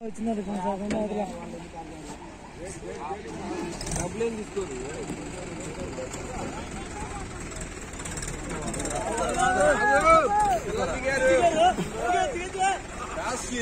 వచ్చిందండి కొనసాగండి అవతల డబ్బులేం తీసుకోరు రాసి